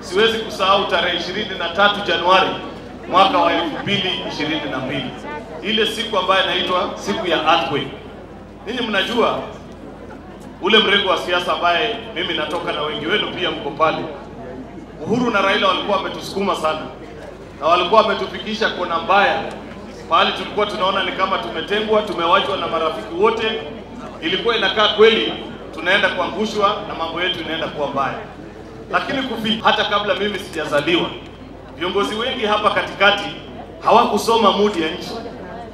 siwezi kusahau tarehe 23 Januari mwaka wa 2022 ile siku ambayo inaitwa siku ya earthquake. Ninyi mnajua ule mrengo wa siasa ambaye mimi natoka na wengi wenu pia mko pale. Uhuru na Raila walikuwa wametusukuma sana na walikuwa wametufikisha kona mbaya, pahali tulikuwa tunaona ni kama tumetengwa, tumewachwa na marafiki wote. Ilikuwa inakaa kweli tunaenda kuangushwa na mambo yetu inaenda kuwa mbaya, lakini kufi, hata kabla mimi sijazaliwa, viongozi wengi hapa katikati hawakusoma mudi ya nchi,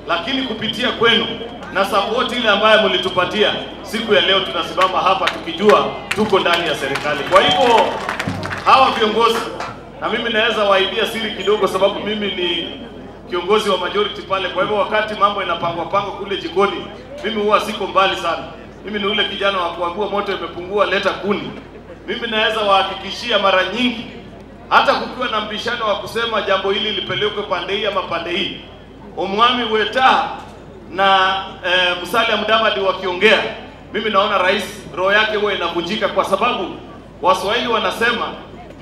lakini kupitia kwenu na sapoti ile ambayo mlitupatia siku ya leo, tunasimama hapa tukijua tuko ndani ya serikali. Kwa hivyo hawa viongozi na mimi naweza waibia siri kidogo, sababu mimi ni kiongozi wa majority pale. Kwa hivyo wakati mambo inapangwa pangwa kule jikoni, mimi huwa siko mbali sana. Mimi ni ule kijana wa kuangua moto imepungua, leta kuni. Mimi naweza wahakikishia mara nyingi, hata kukiwa na mbishano wa kusema jambo hili lipelekwe pande hii ama pande hii, umwami Weta na e, Musalia Mudavadi wakiongea, mimi naona rais roho yake huwa inavunjika, kwa sababu Waswahili wanasema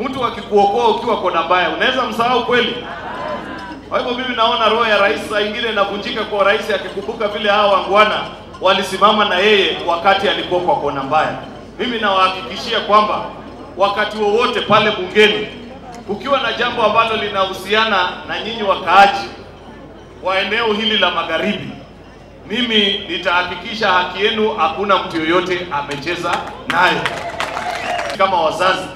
mtu akikuokoa ukiwa kona mbaya unaweza msahau kweli. Kwa hivyo mimi naona roho ya rais saa ingine inavunjika kwa rais akikumbuka vile hawa wangwana walisimama na yeye wakati alikuwa kwa kona mbaya. Mimi nawahakikishia kwamba wakati wowote pale bungeni kukiwa na jambo ambalo linahusiana na nyinyi wakaaji wa eneo hili la magharibi, mimi nitahakikisha haki yenu hakuna mtu yoyote amecheza nayo. Kama wazazi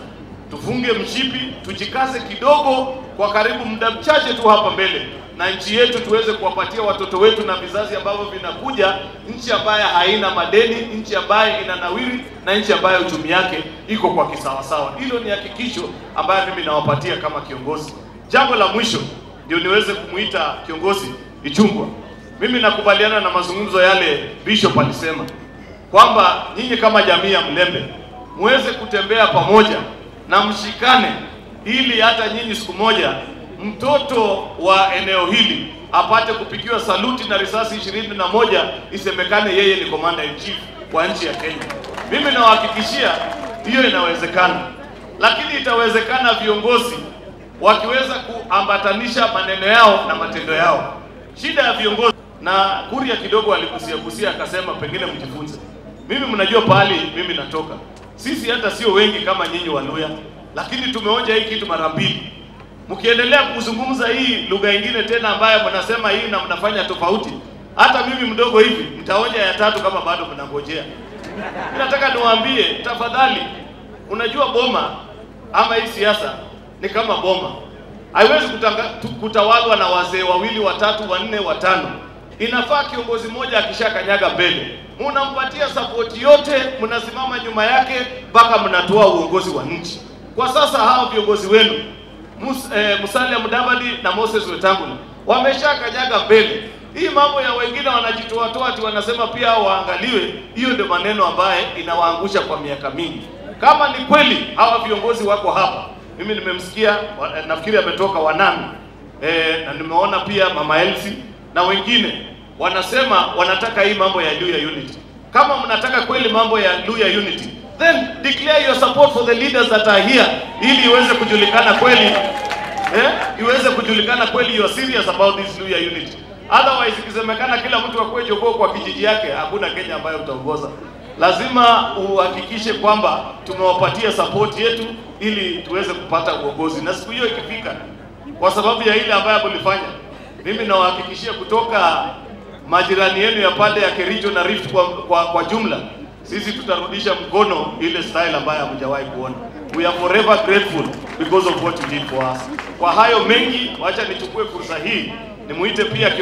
tufunge mshipi, tujikaze kidogo, kwa karibu muda mchache tu hapa mbele, na nchi yetu tuweze kuwapatia watoto wetu na vizazi ambavyo vinakuja, nchi ambayo haina madeni, nchi ambayo ina inanawiri na nchi ambayo uchumi yake iko kwa kisawasawa. Hilo ni hakikisho ambayo mimi nawapatia kama kiongozi. Jambo la mwisho ndio niweze kumuita kiongozi Ichungwa. Mimi nakubaliana na mazungumzo yale Bishop alisema kwamba nyinyi kama jamii ya Mlembe muweze kutembea pamoja na mshikane, ili hata nyinyi siku moja mtoto wa eneo hili apate kupigiwa saluti na risasi ishirini na moja isemekane yeye ni komanda in chief wa nchi ya Kenya. Mimi nawahakikishia hiyo inawezekana, lakini itawezekana viongozi wakiweza kuambatanisha maneno yao na matendo yao. Shida ya viongozi na Kuria kidogo aligusia gusia akasema pengine mjifunze. Mimi mnajua pahali mimi natoka, sisi hata sio wengi kama nyinyi Waluya, lakini tumeonja hii kitu mara mbili. Mkiendelea kuzungumza hii lugha ingine tena ambayo mnasema hii na mnafanya tofauti, hata mimi mdogo hivi mtaonja ya tatu kama bado mnangojea. Nataka niwaambie tafadhali, unajua boma ama hii siasa ni kama boma, haiwezi kutawalwa na wazee wawili, watatu, wanne, watano. Inafaa kiongozi mmoja akishakanyaga mbele, munampatia sapoti yote, mnasimama nyuma yake mpaka mnatoa uongozi wa nchi. Kwa sasa hao viongozi wenu Eh, Musalia Mudavadi na Moses Wetangula wameshakanyaga mbele. Hii mambo ya wengine wanajitoa toa ati wanasema pia waangaliwe, hiyo ndio maneno ambaye inawaangusha kwa miaka mingi. Kama ni kweli hawa viongozi wako hapa, mimi nimemsikia, nafikiri ametoka Wanami e, na nimeona pia Mama Elsi na wengine wanasema wanataka hii mambo ya Luya Unity. Kama mnataka kweli mambo ya Luya Unity, then declare your support for the leaders that are here, ili iweze kujulikana kweli eh, iweze kujulikana kweli you are serious about this Luhya unit. Otherwise ikisemekana kila mtu akuwe jogoo kwa kijiji yake, hakuna Kenya ambayo utaongoza. Lazima uhakikishe kwamba tumewapatia support yetu ili tuweze kupata uongozi, na siku hiyo ikifika, kwa sababu ya ile ambayo mlifanya, mimi nawahakikishia kutoka majirani yenu ya pande ya Kericho na Rift kwa, kwa, kwa jumla sisi tutarudisha mkono ile style ambayo hamjawahi kuona. We are forever grateful because of what you did for us. Kwa hayo mengi, wacha nichukue fursa hii nimuite pia